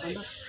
好了.